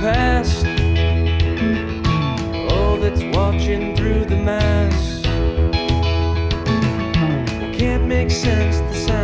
past all that's watching through the mask. Can't make sense the sound.